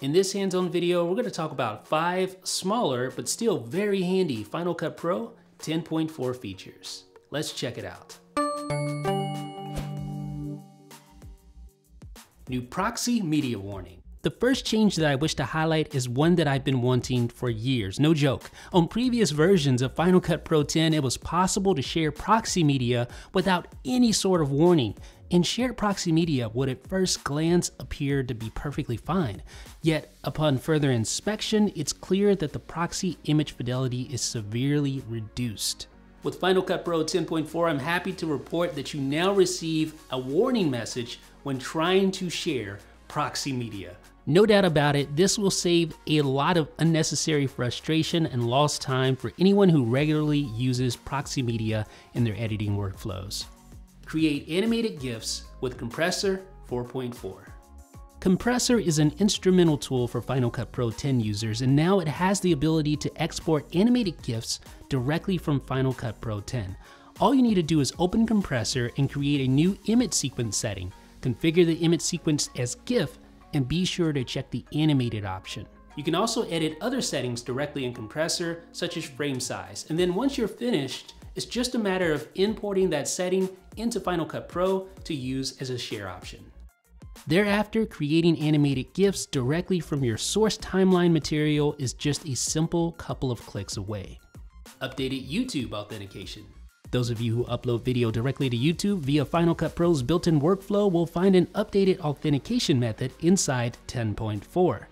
In this hands-on video, we're gonna talk about five smaller, but still very handy Final Cut Pro 10.4 features. Let's check it out. New proxy media warning. The first change that I wish to highlight is one that I've been wanting for years, no joke. On previous versions of Final Cut Pro 10, it was possible to share proxy media without any sort of warning and shared proxy media would at first glance appear to be perfectly fine. Yet, upon further inspection, it's clear that the proxy image fidelity is severely reduced. With Final Cut Pro 10.4, I'm happy to report that you now receive a warning message when trying to share proxy media. No doubt about it, this will save a lot of unnecessary frustration and lost time for anyone who regularly uses proxy media in their editing workflows. Create animated GIFs with Compressor 4.4. Compressor is an instrumental tool for Final Cut Pro 10 users, and now it has the ability to export animated GIFs directly from Final Cut Pro 10. All you need to do is open Compressor and create a new image sequence setting. Configure the image sequence as GIF, and be sure to check the animated option. You can also edit other settings directly in Compressor, such as frame size. And then once you're finished, it's just a matter of importing that setting into Final Cut Pro to use as a share option. Thereafter, creating animated GIFs directly from your source timeline material is just a simple couple of clicks away. Updated YouTube authentication. Those of you who upload video directly to YouTube via Final Cut Pro's built-in workflow will find an updated authentication method inside 10.4.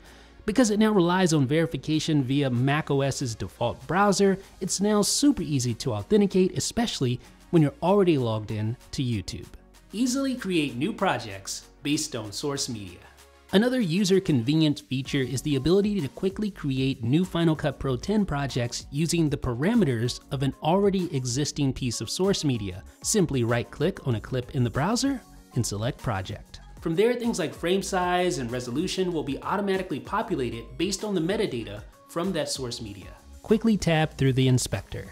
Because it now relies on verification via macOS's default browser, it's now super easy to authenticate, especially when you're already logged in to YouTube. Easily create new projects based on source media. Another user convenient feature is the ability to quickly create new Final Cut Pro 10 projects using the parameters of an already existing piece of source media. Simply right click on a clip in the browser and select project. From there, things like frame size and resolution will be automatically populated based on the metadata from that source media. Quickly tab through the inspector.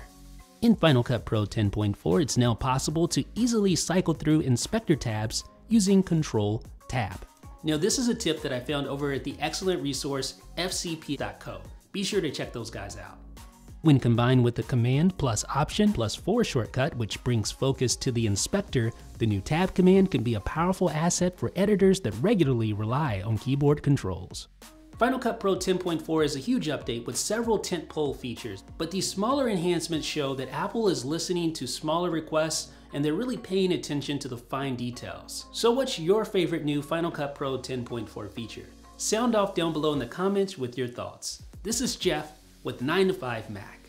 In Final Cut Pro 10.4, it's now possible to easily cycle through inspector tabs using Control Tab. Now this is a tip that I found over at the excellent resource fcp.co. Be sure to check those guys out. When combined with the Command plus Option plus 4 shortcut, which brings focus to the inspector, the new Tab command can be a powerful asset for editors that regularly rely on keyboard controls. Final Cut Pro 10.4 is a huge update with several tentpole features, but these smaller enhancements show that Apple is listening to smaller requests and they're really paying attention to the fine details. So what's your favorite new Final Cut Pro 10.4 feature? Sound off down below in the comments with your thoughts. This is Jeff with 9 to 5 Mac.